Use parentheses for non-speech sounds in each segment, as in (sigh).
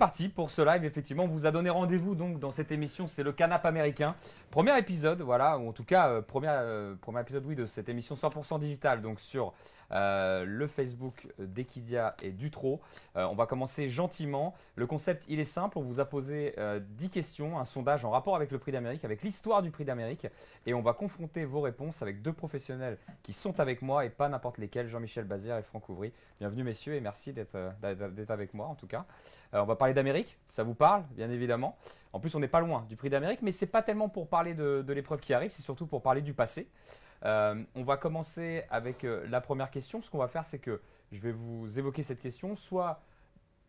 parti pour ce live, effectivement. On vous a donné rendez-vous donc dans cette émission, c'est le Canap américain. Premier épisode, voilà, ou en tout cas, euh, premier, euh, premier épisode, oui, de cette émission 100% digitale, donc sur euh, le Facebook d'Equidia et d'Utro. Euh, on va commencer gentiment. Le concept, il est simple. On vous a posé euh, 10 questions, un sondage en rapport avec le prix d'Amérique, avec l'histoire du prix d'Amérique. Et on va confronter vos réponses avec deux professionnels qui sont avec moi et pas n'importe lesquels, Jean-Michel Bazir et Franck Ouvry. Bienvenue messieurs et merci d'être euh, avec moi en tout cas. Euh, on va parler d'Amérique, ça vous parle bien évidemment. En plus on n'est pas loin du prix d'Amérique, mais c'est pas tellement pour parler de l'épreuve qui arrive, c'est surtout pour parler du passé. Euh, on va commencer avec euh, la première question. Ce qu'on va faire, c'est que je vais vous évoquer cette question. Soit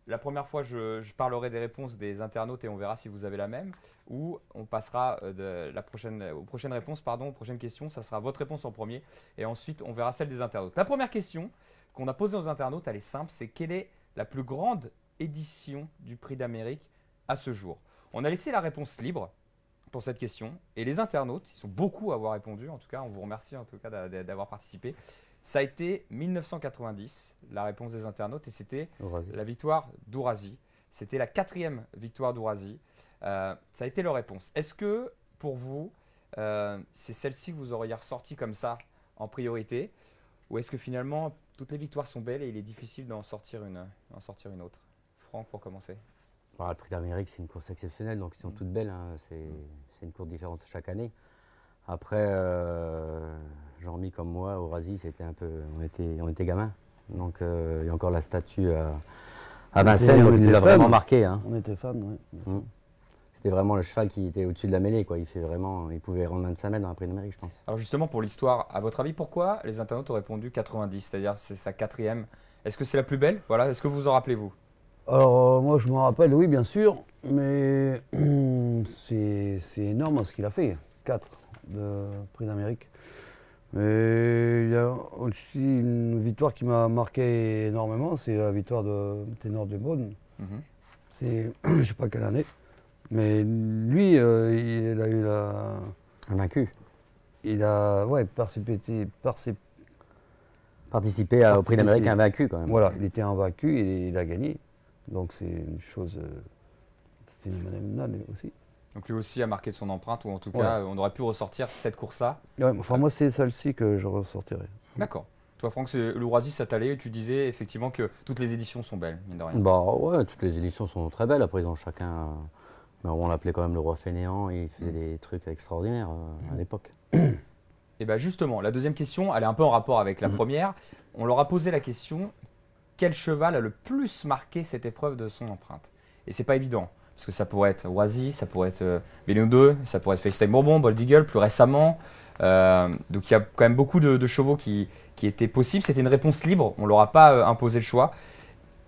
la première fois, je, parlerai des réponses des internautes et on verra si vous avez la même. Ou on passera euh, de la prochaine, aux prochaines réponses, pardon, aux prochaines questions. Ça sera votre réponse en premier. Et ensuite, on verra celle des internautes. La première question qu'on a posée aux internautes, elle est simple. C'est quelle est la plus grande édition du prix d'Amérique à ce jour? On a laissé la réponse libre pour cette question. Et les internautes, ils sont beaucoup à avoir répondu. En tout cas, on vous remercie en tout cas d'a- d'a- d'avoir participé. Ça a été 1990, la réponse des internautes, et c'était la victoire d'Ourazi. C'était la quatrième victoire d'Ourazi. Euh, ça a été leur réponse. Est-ce que pour vous, euh, c'est celle-ci que vous auriez ressorti comme ça en priorité? Ou est-ce que finalement, toutes les victoires sont belles et il est difficile d'en sortir une, sortir une autre? Franck, pour commencer. Bon, le prix d'Amérique, c'est une course exceptionnelle, donc ils sont Mm. toutes belles. hein, C'est c'est une course différente chaque année. Après, euh, Jean-Mi comme moi, au Rasi, c'était un peu, on était, on était gamins. Donc euh, il y a encore la statue à, à Vincennes, il nous a vraiment marqué. hein. On était fans, oui. Mm. C'était vraiment le cheval qui était au-dessus de la mêlée. Quoi. Il, fait vraiment, il pouvait rendre 25 mètres dans le prix d'Amérique, je pense. Alors justement, pour l'histoire, à votre avis, pourquoi les internautes ont répondu 90 C'est-à-dire c'est sa quatrième? Est-ce que c'est la plus belle? Voilà. Est-ce que vous en rappelez-vous Alors, euh, moi, je me rappelle, oui, bien sûr, mais (clears throat) c'est énorme ce qu'il a fait. 4 de prix d'Amérique. Mais il y a aussi une victoire qui m'a marqué énormément, c'est la victoire de Ténor de Beaune. Mhm. C'est, (clears throat) je sais pas quelle année, mais lui, euh, il a eu la. Invaincu. Il a, ouais, participé, participé- Participer à- au prix d'Amérique invaincu quand même. Voilà, il était invaincu et il a gagné. Donc c'est une chose euh, phénoménale aussi. Donc lui aussi a marqué son empreinte, ou en tout Ouais. cas, on aurait pu ressortir cette course-là. Ouais, enfin, moi, c'est celle-ci que je ressortirai. D'accord. Toi, Franck, c'est l'Ourasie, ça t'allait. Tu disais effectivement que toutes les éditions sont belles, mine de rien. Bah ouais, toutes les éditions sont très belles. Après, ils ont chacun. euh, mais on l'appelait quand même le roi fainéant. Et il faisait des trucs extraordinaires euh, à l'époque. Et bien justement, la deuxième question, elle est un peu en rapport avec la première. On leur a posé la question quel cheval a le plus marqué cette épreuve de son empreinte Et c'est pas évident. Parce que ça pourrait être Oasis, ça pourrait être euh, Vélo 2, ça pourrait être FaceTime Bourbon, Bold Eagle plus récemment. Euh, donc il y a quand même beaucoup de, chevaux qui, qui étaient possibles. C'était une réponse libre, on leur a pas euh, imposé le choix.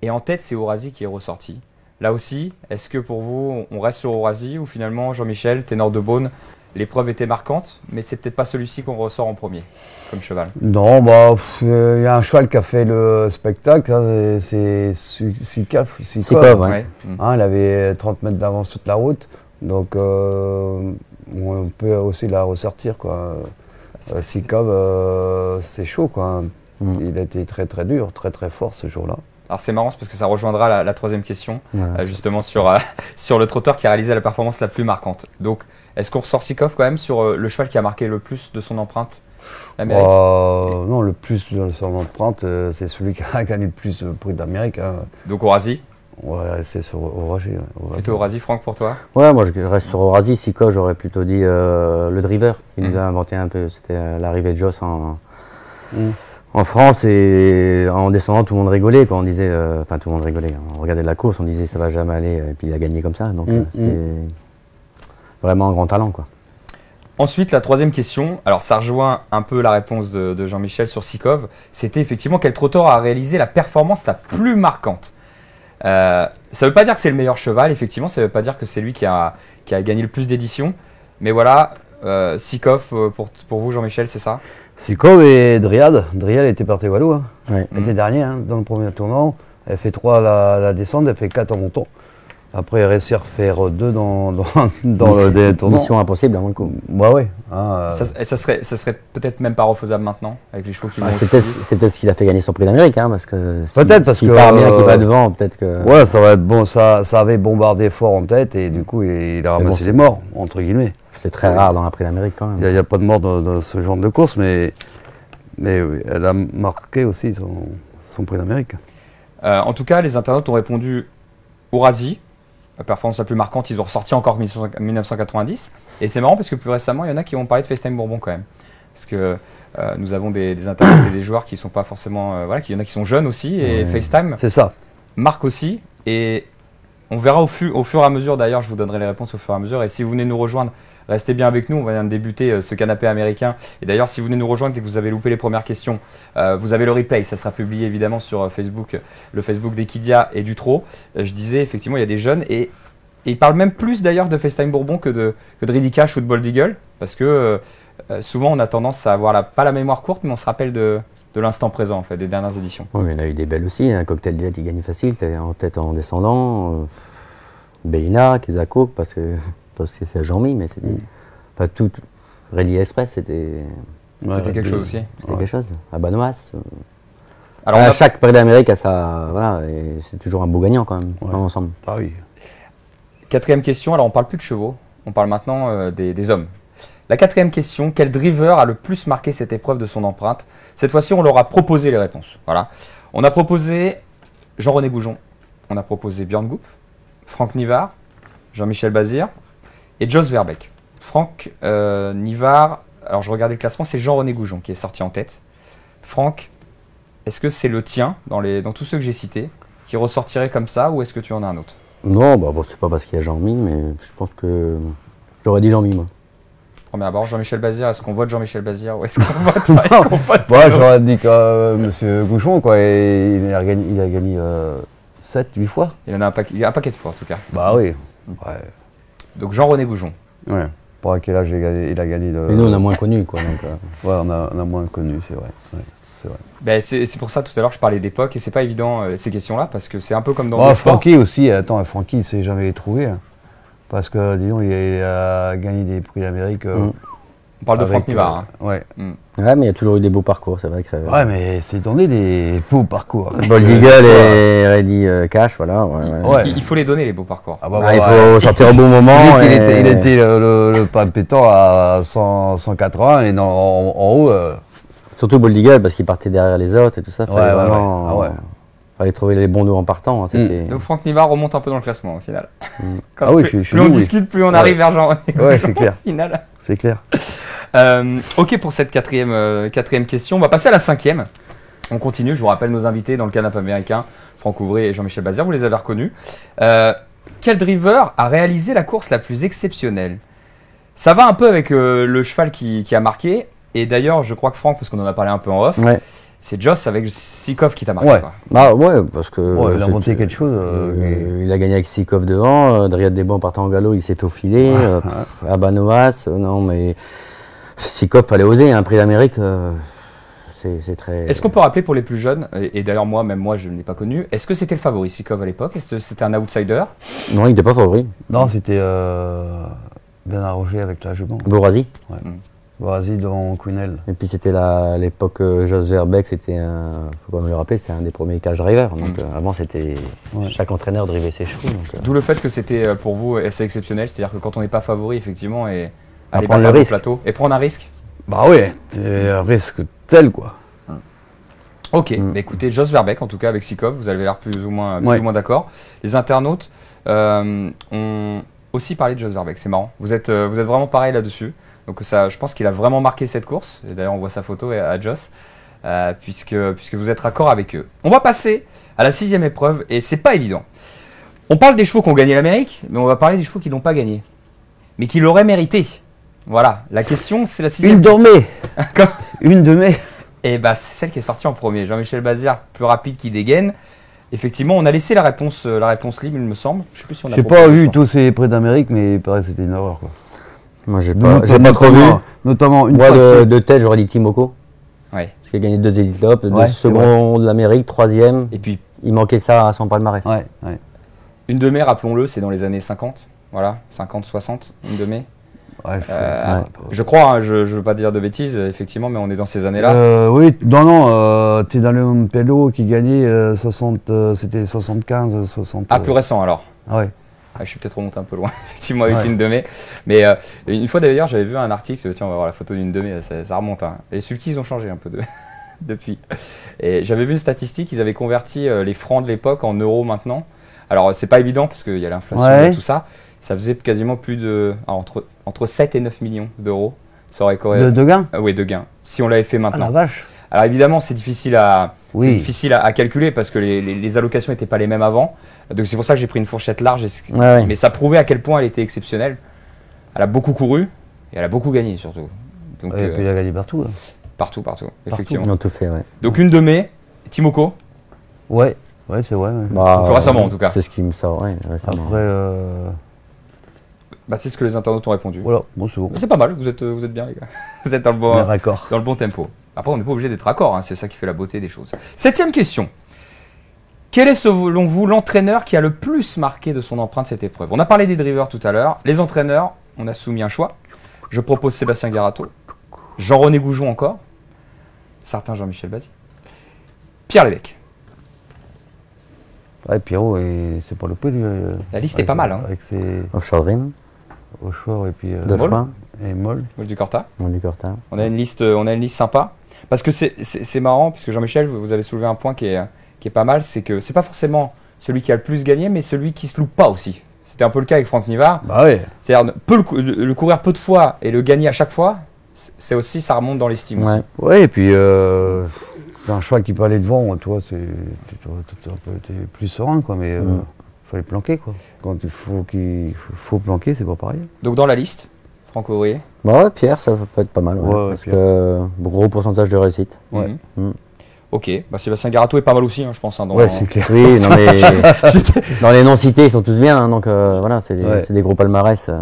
Et en tête, c'est Orasi qui est ressorti. Là aussi, est-ce que pour vous, on reste sur Orasi ou finalement, Jean-Michel, ténor de Beaune, l'épreuve était marquante, mais c'est peut-être pas celui-ci qu'on ressort en premier comme cheval Non, bah, pff, euh, il y a un cheval qui a fait le spectacle, hein, c'est Sikov. Sikov. Sikov, ouais. Ouais. Mm. Hein, il avait 30 mètres d'avance toute la route. Donc, euh, on peut aussi la ressortir. Quoi. Euh, Sikov, euh, c'est chaud. Quoi. Mm. Il a été très très dur, très très fort ce jour-là. Alors c'est marrant parce que ça rejoindra la, la troisième question, Voilà. euh, justement sur, euh, (laughs) sur le trotteur qui a réalisé la performance la plus marquante. Donc, est-ce qu'on ressort Sikov quand même sur euh, le cheval qui a marqué le plus de son empreinte l'Amérique? Non, le plus de son empreinte, c'est celui qui a (laughs) gagné le plus de prix d'Amérique. Hein. Donc Orasi, On va rester sur Oragi. ouais, plutôt Orasi, Franck pour toi? Ouais, moi je reste sur Orasi. Siko, j'aurais plutôt dit le driver. Mhm. nous a inventé un peu. C'était l'arrivée de Joss en, Mhm. En France. Et en descendant, tout le monde rigolait. Quoi. On disait, euh, enfin tout le monde rigolait. On regardait la course, on disait ça va jamais aller. Et puis il a gagné comme ça. Donc Mhm. euh, c'est vraiment un grand talent. Quoi. Ensuite, la troisième question, alors ça rejoint un peu la réponse de, de Jean-Michel sur Sikov, c'était effectivement quel trotteur a réalisé la performance la plus marquante? Euh, Ça ne veut pas dire que c'est le meilleur cheval, effectivement, ça ne veut pas dire que c'est lui qui a, qui a gagné le plus d'éditions, mais voilà, euh, Sikov, pour, pour vous Jean-Michel, c'est ça? Sikov et Driad. Driad était parti Walou. Hein. Ouais. Mhm. L'été dernier, hein, dans le premier tournant. Elle fait 3 la, la descente, elle fait 4 en montant. Après, réussir à faire deux dans, (laughs) dans, dans le Mission- tournant. Mission impossible avant le coup. Bah ouais. hein, euh, Ça, et ça serait, ça serait peut-être même pas refaisable maintenant, avec les chevaux qui vont Ouais, c'est peut-être c'est peut-être ce qu'il a fait gagner son prix d'Amérique, hein, parce que si- Peut-être, parce s'il que, part bien, qu'il euh, va devant, peut-être que. Ouais, ça va être bon. Ça, ça avait bombardé fort en tête et du coup, il, il a bon, ramassé les morts, entre guillemets. C'est très rare dans un prix d'Amérique quand Il même. n'y a, il y a pas de mort dans, dans ce genre de course, mais, mais oui, elle a marqué aussi son, son prix d'Amérique. Euh, en tout cas, les internautes ont répondu Ourasi, la performance la plus marquante. Ils ont ressorti encore 1990. Et c'est marrant parce que plus récemment, il y en a qui ont parlé de FaceTime Bourbon quand même. Parce que euh, nous avons des, des internautes et des joueurs qui sont pas forcément. euh, voilà, il y en a qui sont jeunes aussi. Et. FaceTime C'est ça. marque aussi. Et on verra au, fu- au fur et à mesure, d'ailleurs, je vous donnerai les réponses au fur et à mesure. Et si vous venez nous rejoindre, restez bien avec nous. On vient de débuter euh, ce canapé américain. Et d'ailleurs, si vous venez nous rejoindre et que vous avez loupé les premières questions, euh, vous avez le replay. Ça sera publié évidemment sur euh, Facebook, le Facebook d'Equidia et du Trot. Je disais, effectivement, il y a des jeunes. Et, ils parlent même plus d'ailleurs de FaceTime Bourbon que de, que de ou de Bold Eagle. Parce que souvent, on a tendance à avoir pas la mémoire courte, mais on se rappelle de, l'instant présent, en fait, des dernières éditions. Oui, mais il a eu des belles aussi. Un cocktail jet, il gagne facile. En tête en descendant. Beina, Kezako, parce que parce que c'est Jean-Mi, mais c'était. Mm. Enfin, tout. Rally Express, c'était Ouais, C'était quelque chose aussi. c'était Ouais. quelque chose. À Banoas. euh, Alors, à a- chaque prix d'Amérique a sa. Voilà, et c'est toujours un beau gagnant quand même, Ouais. dans l'ensemble. Ah oui. Quatrième question, alors on parle plus de chevaux, on parle maintenant euh, des, des hommes. La quatrième question, quel driver a le plus marqué cette épreuve de son empreinte? Cette fois-ci, on leur a proposé les réponses. Voilà. On a proposé Jean-René Goujon, on a proposé Björn Goup, Franck Nivard, Jean-Michel Bazir et Jos Verbeek. Franck euh, Nivard, alors je regardais le classement, c'est Jean-René Goujon qui est sorti en tête. Franck, est-ce que c'est le tien dans, les, dans tous ceux que j'ai cités qui ressortirait comme ça ou est-ce que tu en as un autre? Non, bah, bon, c'est pas parce qu'il y a Jean-Mi, mais je pense que. J'aurais dit Jean-Mi, moi. Premier abord, Jean-Michel Bazir, est-ce qu'on vote Jean-Michel Bazir ou est-ce qu'on vote, (laughs) qu'on vote Moi, j'aurais dit que euh, Monsieur Gouchon, quoi, et il a gagné, il a gagné 7, 8 fois. Il en a un paquet, un paquet de fois en tout cas. Bah oui. Ouais. Donc Jean-René Goujon. ouais. Pour à quel âge il a gagné, il a gagné de... Mais nous, on a moins connu, quoi. Donc, euh, (laughs) Ouais, on a, on a moins connu, c'est vrai. Ouais, c'est vrai. Ben, c'est c'est pour ça tout à l'heure je parlais d'époque et c'est pas évident euh, ces questions-là parce que c'est un peu comme dans Oh, le sport. Francky aussi, attends, Francky, il s'est jamais trouvé. hein. Parce que, disons, il a, il a gagné des prix d'Amérique. euh, Mm. On parle de Franck Nivard. hein. euh, ouais. Ouais, mais il y a toujours eu des beaux parcours, c'est vrai que. euh, Ouais, mais c'est donné des beaux parcours. Bold Eagle et Ready euh, Cash, voilà. Ouais, ouais. Ouais. Il, il faut les donner les beaux parcours. Ah bah, Ah, il ouais. faut sortir au bon moment. il, et- était, il était le, le, le palpitant à 100, 180 et non, en, en haut, euh, Surtout Bold Eagle parce qu'il partait derrière les autres et tout ça. Ouais, Fallait ouais, ouais. vraiment. Ah ouais. Fallait trouver les bons dos en partant. hein, c'était- Donc Franck Nivard remonte un peu dans le classement au final. Mm. (laughs) Quand Ah oui, plus, plus on oui. discute, plus on Ouais. arrive vers Jean-René Ouais, c'est (laughs) clair. au final. C'est clair. (laughs) Euh, ok pour cette quatrième, euh, quatrième question. On va passer à la cinquième. On continue. Je vous rappelle nos invités dans le canapé américain, Franck Ouvray et Jean-Michel Bazir. Vous les avez reconnus. Euh, quel driver a réalisé la course la plus exceptionnelle? Ça va un peu avec le cheval qui, qui a marqué. Et d'ailleurs, je crois que Franck, parce qu'on en a parlé un peu en off, Ouais. C'est Joss avec Sikov qui t'a marqué. Ouais. quoi. Bah ouais, parce que. Ouais, il a c'est- inventé quelque chose. euh, euh, il a gagné avec Sikov devant, euh, Desbons partant en galop, il s'est faufilé. Ouais, euh, pff, Abanoas, euh, non mais. Sikov fallait oser, un prix d'Amérique, euh, c'est très. Est-ce qu'on peut rappeler pour les plus jeunes, et, et d'ailleurs moi, même moi, je ne l'ai pas connu, est-ce que c'était le favori Sikov à l'époque? Est-ce que c'était un outsider? Non, il n'était pas favori. Non, c'était euh, bien arrangé avec la jument. Bourasi. Vas-y devant Quinel. Et puis c'était la- l'époque euh, Jos Verbeek, c'était un. Faut pas me le rappeler, c'est un des premiers cage drivers. Donc Mm. euh, avant c'était. Ouais. Chaque entraîneur drivait ses chevaux. Donc, euh, D'où le fait que c'était pour vous assez exceptionnel, c'est-à-dire que quand on n'est pas favori, effectivement, et À aller prendre le un risque. plateau et prendre un risque. Bah ouais, c'est un risque tel quoi. Ok, Mm. bah écoutez, Jos Verbeek, en tout cas avec Sikov, vous avez l'air plus ou moins, plus Ouais. ou moins d'accord. Les internautes euh, ont aussi parlé de Jos Verbeek, c'est marrant. Vous êtes, euh, vous êtes vraiment pareil là-dessus. Donc ça, je pense qu'il a vraiment marqué cette course. Et d'ailleurs, on voit sa photo à à Jos, euh, puisque, puisque vous êtes raccord avec eux. On va passer à la sixième épreuve, et c'est pas évident. On parle des chevaux qui ont gagné l'Amérique, mais on va parler des chevaux qui n'ont pas gagné, mais qui l'auraient mérité. Voilà, la question, c'est la sixième. Une dormée (laughs) Une de mai Et bah, c'est celle qui est sortie en premier. Jean-Michel Bazir, plus rapide qui dégaine. Effectivement, on a laissé la réponse, euh, la réponse libre, il me semble. Je sais plus si on a J'ai proposé pas vu tous ces prix d'Amérique, mais il paraît que c'était une horreur quoi. Moi j'ai Notamment- pas, j'ai pas trop vu. Notamment une Moi de, tête j'aurais dit Timoko. Ouais. Parce qu'il a gagné deux Elite Cup, deux Ouais, c'est secondes de l'Amérique, troisième. Et puis, Il manquait ça à son palmarès. Ouais, ouais. Une de mai, rappelons-le, c'est dans les années 50. Voilà, 50, 60, une de mai. Ouais, je- Euh, Ouais. Je crois, hein, je ne veux pas dire de bêtises, effectivement, mais on est dans ces années-là. Euh, oui, non, non, euh, tu es dans le pédo qui gagnait euh, 60, c'était 75, 60. ah, plus récent alors. ouais. Ah, je suis peut-être remonté un peu loin, (laughs) effectivement, avec Ouais. une de mai. Mais euh, une fois d'ailleurs, j'avais vu un article, tiens, on va voir la photo d'une de mai, ça, ça remonte. Hein. Les sulkis, ils ont changé un peu de- (laughs) depuis. Et j'avais vu une statistique, ils avaient converti les francs de l'époque en euros maintenant. Alors, c'est pas évident parce qu'il y a l'inflation Ouais. et tout ça. Ça faisait quasiment plus de. alors, entre, entre 7 et 9 millions d'euros. Ça aurait De, corré- de gain Ah oui, de gains. Si on l'avait fait Ah maintenant. la vache Alors évidemment, c'est difficile à, c'est difficile à, à calculer parce que les, les- les allocations n'étaient pas les mêmes avant. Donc c'est pour ça que j'ai pris une fourchette large. et Ouais. Mais ça prouvait à quel point elle était exceptionnelle. Elle a beaucoup couru et elle a beaucoup gagné surtout. Donc Et euh, puis il a gagné partout. hein. partout, partout, effectivement. ont tout fait, ouais. Donc une de mai, Timoko. Ouais, ouais, c'est vrai. ouais. Bah, Plus récemment, en tout cas. C'est ce qui me sort, ouais, récemment. Après, euh, Bah, c'est ce que les internautes ont répondu. voilà, bon, c'est bon. C'est pas mal, vous êtes, vous êtes bien les gars. (laughs) Vous êtes dans le bon, raccord. dans le bon tempo. Après, on n'est pas obligé d'être accord, hein, c'est ça qui fait la beauté des choses. Septième question. Quel est selon vous l'entraîneur qui a le plus marqué de son empreinte cette épreuve? On a parlé des drivers tout à l'heure. Les entraîneurs, on a soumis un choix. Je propose Sébastien Garato, Jean-René Goujon encore, certains Jean-Michel Bazzi, Pierre Lévesque. Ouais, Pierrot, et c'est pas loupé lui. euh, La liste avec- est pas mal, hein. Avec ses Offshore Dream, Auchoir et puis. euh, deux Moll. fois, Et Moll. Paul du Corta. on du Corta. On a une liste, on a une liste sympa. Parce que c'est- marrant, puisque Jean-Michel, vous avez soulevé un point qui est, qui est pas mal, c'est que c'est pas forcément celui qui a le plus gagné, mais celui qui se loupe pas aussi. C'était un peu le cas avec Franck Nivard. Bah ouais. C'est-à-dire peu le, le- le courir peu de fois et le gagner à chaque fois, c'est aussi, ça remonte dans l'estime aussi. Ouais. Ouais, et puis euh, un choix qui peut aller devant, toi, c'est plus serein, quoi, mais il Mm. fallait planquer, quoi. Quand il faut, qu'il faut, faut planquer, c'est pas pareil. Donc dans la liste, Franck Ouvrier. Bah ouais, Pierre, ça peut être pas mal. ouais, Ouais, ouais, parce Pierre. que euh, gros pourcentage de réussite. Ouais. Mhm. Mhm. Ok, bah, Sébastien Garato est pas mal aussi, hein, je pense. hein, dans- Ouais, c'est clair. Oui, non mais (laughs) (laughs) dans les non cités, ils sont tous bien, hein, donc euh, voilà, c'est des, Ouais. c'est des gros palmarès. euh.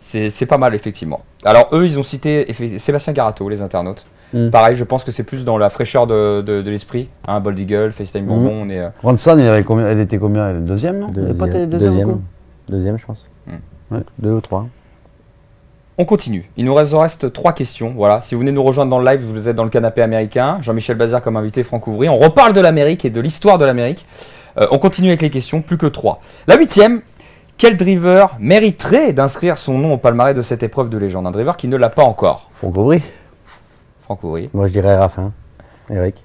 C'est pas mal, effectivement. Alors, eux, ils ont cité Sébastien Garato, les internautes. Mm. Pareil, je pense que c'est plus dans la fraîcheur de, de- de l'esprit. Hein, Bold Eagle, FaceTime Bourbon, on est. euh, Ronson, elle, avait combien, elle était combien? Elle Deuxième, non? Elle est pas Deuxième, deuxième, je pense. Ouais. Deux ou trois. On continue. Il nous reste, reste trois questions. Voilà. Si vous venez nous rejoindre dans le live, vous êtes dans le canapé américain. Jean-Michel Bazir comme invité, Franck Ouvrier. On reparle de l'Amérique et de l'histoire de l'Amérique. Euh, on continue avec les questions, plus que trois. La huitième. Quel driver mériterait d'inscrire son nom au palmarès de cette épreuve de légende? Un driver qui ne l'a pas encore. Franck Aubry Franck Ouvrier. Moi, je dirais Raffin, Eric.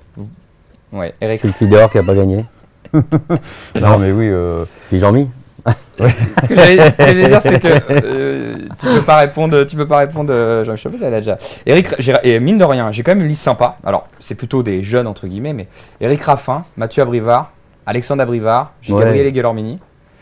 Ouais, Eric. C'est le petit dehors qui a pas gagné. (laughs) Non, mais oui. euh, Puis Jean-Mi. (laughs) Ce que j'allais ce que j'allais dire, c'est que euh, tu peux pas répondre, tu peux pas répondre, euh, Jean-Michel Bazir, elle a déjà. Eric, et mine de rien, j'ai quand même une liste sympa. Alors, c'est plutôt des jeunes entre guillemets, mais Eric Raffin, Mathieu Abrivard, Alexandre Abrivard, Ouais. Gabriel et Guelormini.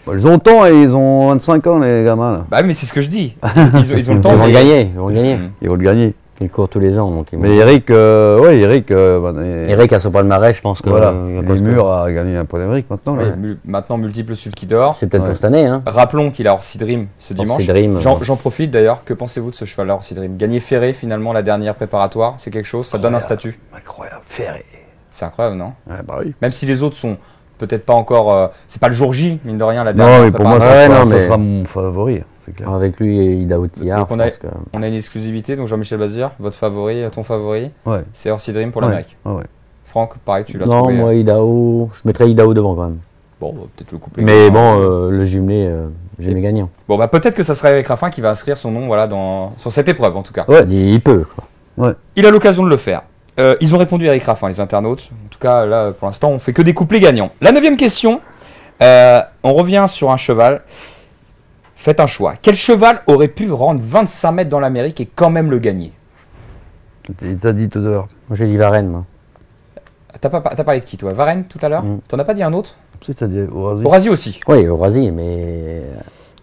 bah, ils ont le temps et ils ont 25 ans, les gamins, là. Bah oui, mais c'est ce que je dis. (laughs) Ils ont, ils ont le Ils temps. vont mais- gagner, ils vont gagner. Mm. Ils vont le gagner. Ils courent tous les ans. Donc vont- Mais Eric, euh, ouais, Eric, euh, bah, et- Eric a son palmarès, je pense que. voilà, euh, il a les pas de- murs a gagné un point d'Amérique maintenant. Là. Ouais, mul- maintenant multiple sulky d'or. C'est peut-être Ouais. pour cette année. Hein. Rappelons qu'il a Orsi Dream ce dimanche. Dream, J'en profite d'ailleurs. Que pensez-vous de ce cheval-là, Orsi Dream Gagner ferré finalement la dernière préparatoire, c'est quelque chose, ça donne un statut. Incroyable, ferré. C'est incroyable, non? Ouais, bah oui. Même si les autres sont peut-être pas encore. euh, c'est pas le jour J, mine de rien, la dernière Non, mais pour moi, ça. Ouais, sera, non, ça mais- sera mon favori, c'est clair. Avec lui et Ida Outillard, Donc on a- pense que- On a une exclusivité, donc Jean-Michel Bazir, votre favori, ton favori, Ouais. c'est Orsi Dream pour Ouais, l'Amérique. ouais, ouais. Franck, pareil, tu l'as Non, trouvé. moi, euh, Idao, je mettrais Idao devant quand même. Bon, on va peut-être le couper. Mais bon, euh, le jumelé, euh, j'ai mes gagnants. Bon, bah peut-être que ça serait avec Raffin qui va inscrire son nom voilà, dans, sur cette épreuve en tout cas. Ouais. Il, peut. quoi. Il a l'occasion de le faire. Euh, ils ont répondu Eric Raffin, les internautes. En tout cas, là, pour l'instant, on fait que des couplets gagnants. La neuvième question, euh, on revient sur un cheval. Faites un choix. Quel cheval aurait pu rendre 25 mètres dans l'Amérique et quand même le gagner? Il t'a dit tout à l'heure. Moi, j'ai dit Varenne, moi. T'as pas- t'as parlé de qui, toi? Varenne, tout à l'heure? Mm. T'en as pas dit un autre? Tu sais, t'as dit aussi. Oui, Eurasi, mais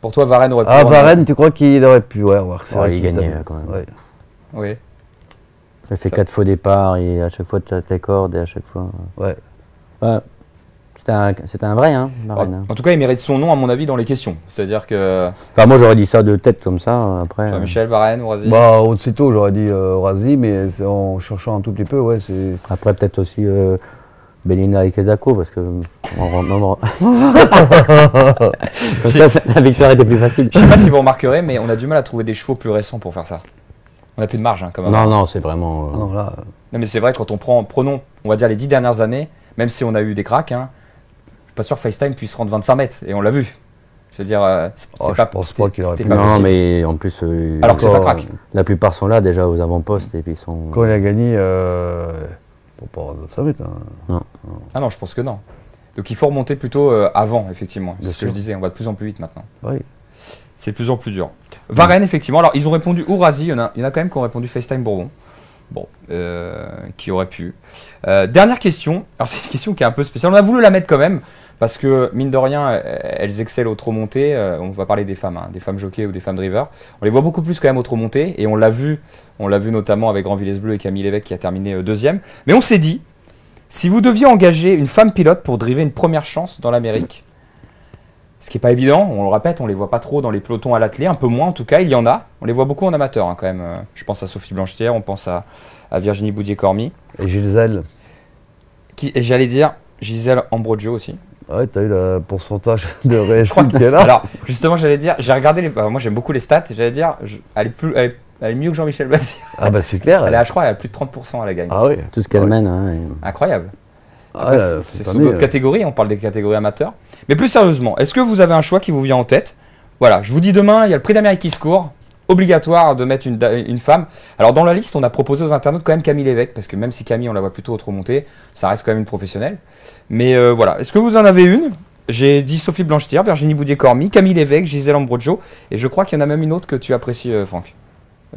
Pour toi, Varenne aurait pu Ah, Varenne, tu crois qu'il aurait pu? Ouais, ouais, Ouais, il gagnait, quand même. Ouais. Oui. Il fait Ça- quatre faux départs et à chaque fois, tu as tes cordes et à chaque fois. Ouais. Ouais. C'était un, vrai, hein, Varenne. hein. En tout cas, il mérite son nom, à mon avis, dans les questions. C'est-à-dire que Enfin, moi, j'aurais dit ça de tête comme ça. Après, euh, Jean-Michel, Varenne, Horasie. Bah, aussitôt, j'aurais dit euh, Orasi, mais en cherchant un tout petit peu, ouais, c'est. après peut-être aussi euh, Benina et Kezako parce que on (laughs) comme ça, la victoire était plus facile. Je sais pas si vous remarquerez, mais on a du mal à trouver des chevaux plus récents pour faire ça. On a plus de marge, hein, comme Non, non, c'est vraiment. euh, Non, là, Non, mais c'est vrai, quand on prend, prenons, on va dire les dix dernières années, même si on a eu des cracks, hein, je suis pas sûr que FaceTime puisse rendre 25 mètres, et on l'a vu. Je veux dire, euh, c'est Oh, c'est je pas, pense c'était- pas qu'il aurait c'était pu. pas non, possible. mais en plus, euh, Alors que c'est un encore, crack. la plupart sont là déjà aux avant-postes et puis ils sont. quand il a gagné, euh, pour pas avoir 25 mètres. hein. Ah non, je pense que non. Donc il faut remonter plutôt euh, avant, effectivement. C'est Bien ce que je disais, on va de plus en plus vite maintenant. Oui. C'est de plus en plus dur. Varenne, effectivement. Alors, ils ont répondu Ourasi. Il y, en a, il y en a quand même qui ont répondu FaceTime Bourbon. Bon, euh, qui aurait pu. Euh, dernière question. Alors, (laughs) c'est une question qui est un peu spéciale. On a voulu la mettre quand même. Parce que, mine de rien, euh, elles excellent au trop monté. Euh, on va parler des femmes, hein, des femmes jockeys ou des femmes drivers. On les voit beaucoup plus quand même au trop monté. Et on l'a vu, on l'a vu notamment avec Grand Villesse Bleu et Camille Lévesque qui a terminé deuxième. Mais on s'est dit, si vous deviez engager une femme pilote pour driver une première chance dans l'Amérique, ce qui n'est pas évident, on le répète, on les voit pas trop dans les pelotons à l'atelier, un peu moins en tout cas, il y en a. On les voit beaucoup en amateur hein, quand même. Euh, Je pense à Sophie Blanchetière, on pense à, à Virginie Boudier-Cormy. Et Gilles Zell. Qui, et j'allais dire Gisèle Ambrogio aussi. Ouais, t'as eu le pourcentage de réussite que- qui est là. Alors, justement, j'allais dire, j'ai regardé, les, bah, moi j'aime beaucoup les stats, j'allais dire, je- elle, est plus, elle, est, elle est mieux que Jean-Michel Bazir. Ah bah c'est clair. Elle est, à- je crois, elle a plus de 30% à la gagne. Ah oui. Tout ce qu'elle Ouais. mène. hein, et- Incroyable. Ah, c'est- sous d'autres catégories, on parle des catégories amateurs. Mais plus sérieusement, est-ce que vous avez un choix qui vous vient en tête? Voilà, je vous dis demain, il y a le prix d'Amérique qui se court. Obligatoire de mettre une, femme. Alors dans la liste, on a proposé aux internautes quand même Camille Lévesque, parce que même si Camille, on la voit plutôt au montée, ça reste quand même une professionnelle. Mais euh, voilà, est-ce que vous en avez une? J'ai dit Sophie Blanchetière, Virginie Boudier-Cormy, Camille Lévesque, Gisèle Ambrogio, et je crois qu'il y en a même une autre que tu apprécies, euh, Franck.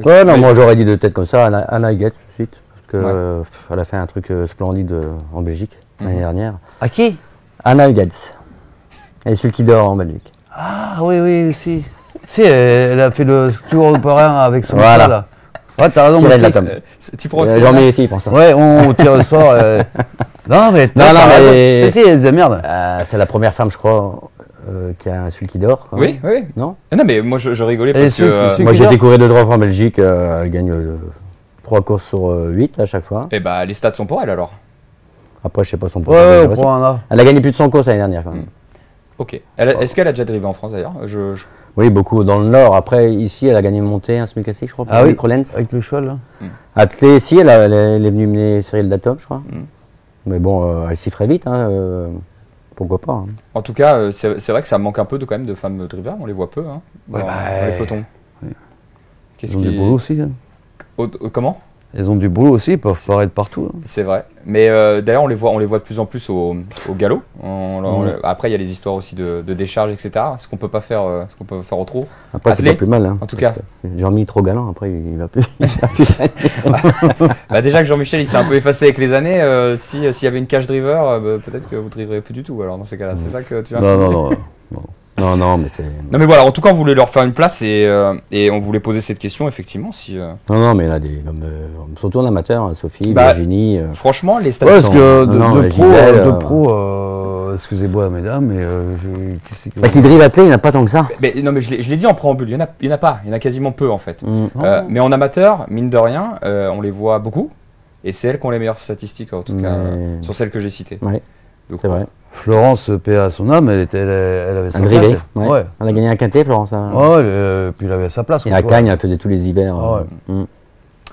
Ouais, non, moi j'aurais dit de tête comme ça, Anna, Anna tout de suite. Parce que Ouais. pff, elle a fait un truc euh, splendide euh, en Belgique l'année Mhm. dernière. À qui? Anna Huguette. Elle est celui qui dort en Belgique. Ah oui, oui, si. Si, elle, a fait le tour européen avec son Voilà. là. Ouais, t'as raison, aussi. Latom. Euh, c'est- tu prends aussi, J'en hein mets ici pour ça. Ouais, on tire le sort. euh. (laughs) Non, mais t'as Non, non, mais- raison. Si, elle disait merde. Euh, c'est la première femme, je crois, euh, qui a celui qui dort. quand Oui, oui. Non? Non, mais moi je, je rigolais parce que. Moi j'ai découvert deux droits en Belgique, elle gagne 3 courses sur 8 à chaque fois. Eh bah, les stats sont pour elle alors. Après, je sais pas son Ouais, pourcentage ouais, un. Elle a gagné plus de 100 courses l'année dernière quand même. Mm. Ok. Elle a- Est-ce qu'elle a déjà drivé en France d'ailleurs? Je, je- Oui, beaucoup dans le Nord. Après, ici, elle a gagné une montée, un semi classique, je crois. Ah oui. Avec le cheval, là. Attelé, ici, elle, a- elle est- elle est venue mener Cyril Datom, je crois. Mm. Mais bon, euh, elle s'y ferait vite. hein, euh, pourquoi pas. hein. En tout cas, euh, c'est c'est vrai que ça manque un peu de, quand même de femmes drivers, on les voit peu hein, Ouais, dans, bah, dans les pelotons. oui. Qu'est-ce qui... aussi. hein. Au- au- comment? Ils ont du boulot aussi, ils peuvent paraître partout. hein. C'est vrai. Mais euh, d'ailleurs, on les voit, on les voit de plus en plus au, au galop. On- on- Ouais. Après, il y a les histoires aussi de, de décharge, etc. Ce qu'on peut pas faire, euh, ce qu'on peut faire au. Après, c'est pas plus mal. hein, en tout que Jean-Mi trop galant, après, il va plus. (laughs) il va plus traîner. (laughs) Bah, déjà que Jean-Michel, il s'est un peu effacé avec les années. euh, si s'il y avait une cash driver, euh, bah, peut-être que vous driverez plus du tout. Alors dans ces cas-là, c'est ça que tu viens Non, non, non. (laughs) non, non, mais c'est. Non mais voilà, en tout cas on voulait leur faire une place et, euh, et on voulait poser cette question effectivement si euh, Non, non, mais a des. Comme, euh, surtout en amateur, hein, Sophie, Bah, Virginie. euh, franchement les Ouais, statistiques parce que euh, de, Non, non, de pro, euh, de euh, euh, excusez-moi mesdames, mais euh, je, qui Bah, qui drive attelé, il n'y en a pas tant que ça. mais, non mais je l'ai dit en préambule, il y en a il y en a pas, il y en a quasiment peu en fait. Mm. Euh, Oh. mais en amateur, mine de rien, euh, on les voit beaucoup et c'est elles qui ont les meilleures statistiques en tout cas Mais- euh, sur celles que j'ai citées. Ouais, c'est vrai. Florence, paix à son âme, elle, était, elle, elle avait sa Un place. Ouais. Ouais. Elle a gagné un quintet, Florence. hein. Ouais, euh, puis elle avait sa place. Et à. Cagnes, elle faisait tous les hivers. Ah ouais. euh, mm.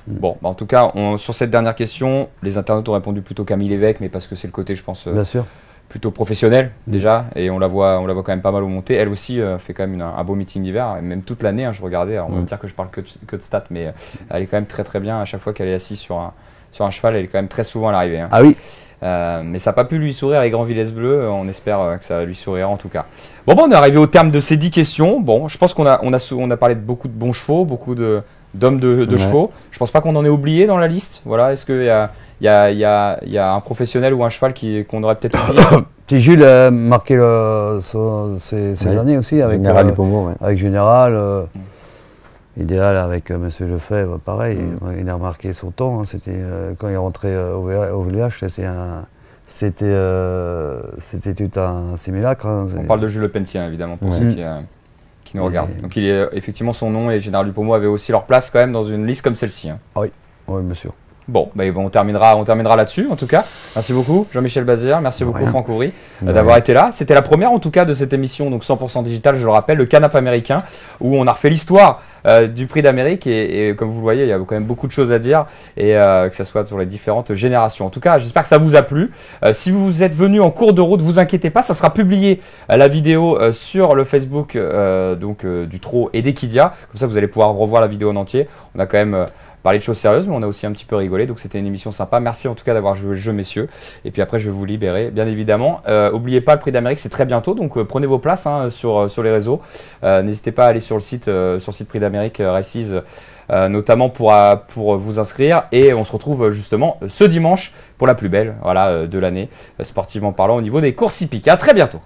Bon, bah, en tout cas, on- sur cette dernière question, les internautes ont répondu plutôt Camille Lévesque, mais parce que c'est le côté, je pense, euh, Bien sûr. plutôt professionnel Mm. déjà, et on la voit, on la voit quand même pas mal au monté. Elle aussi euh, fait quand même une- un beau meeting d'hiver, même toute l'année. hein, je regardais, alors, on va Mm. me dire que je parle que de, que de stats, mais euh, elle est quand même très très bien à chaque fois qu'elle est assise sur un sur un cheval, elle est quand même très souvent à l'arrivée. hein. Ah oui. Euh, mais ça n'a pas pu lui sourire avec Grand Villesse Bleu. euh, On espère euh, que ça va lui sourire en tout cas. Bon, on est arrivé au terme de ces 10 questions. Bon, je pense qu'on a, on a, on a parlé de beaucoup de bons chevaux, beaucoup de, d'hommes de, de Ouais. chevaux. Je pense pas qu'on en ait oublié dans la liste. Voilà, est-ce qu'il y a, il y, a, il y, a, il y a un professionnel ou un cheval qui, qu'on aurait peut-être oublié (coughs) Petit Jules a marqué le, son- ses, ses Ouais. années aussi avec, Général euh, du Pommeau, ouais. avec Général. euh, Mm. Idéal avec euh, Monsieur Lefebvre, pareil. Mm. Il a remarqué son temps. hein, c'était euh, quand il est rentré euh, au, au village, un- c'était euh, c'était tout un simulacre. hein, On parle de Jules Lepentien, évidemment, pour Ouais. ceux qui, euh, qui nous Et- regardent. Donc, il est, effectivement, son nom et Général Dupommeau avaient aussi leur place quand même dans une liste comme celle-ci. hein. Oui, bien sûr. Bon, bah, bon, on terminera, on terminera là-dessus en tout cas. Merci beaucoup Jean-Michel Bazir, merci beaucoup. Franck Ouvry d'avoir été là. C'était la première en tout cas de cette émission donc 100% digital, je le rappelle, le Canap américain où on a refait l'histoire euh, du prix d'Amérique et, et comme vous le voyez, il y a quand même beaucoup de choses à dire et euh, que ce soit sur les différentes générations. En tout cas, j'espère que ça vous a plu. Euh, si vous êtes venu en cours de route, vous inquiétez pas, ça sera publié la vidéo sur le Facebook donc du Trot et d'Equidia. Comme ça, vous allez pouvoir revoir la vidéo en entier. On a quand même parlé de choses sérieuses, mais on a aussi un petit peu rigolé. Donc c'était une émission sympa. Merci en tout cas d'avoir joué le jeu, messieurs. Et puis après, je vais vous libérer, bien évidemment. Euh, oubliez pas, le prix d'Amérique, c'est très bientôt. Donc euh, prenez vos places hein, sur, euh, sur les réseaux. Euh, N'hésitez pas à aller sur le site, sur le site prix d'Amérique Races, notamment pour, pour vous inscrire. Et on se retrouve justement ce dimanche pour la plus belle voilà, de l'année, sportivement parlant, au niveau des courses hippiques. À très bientôt.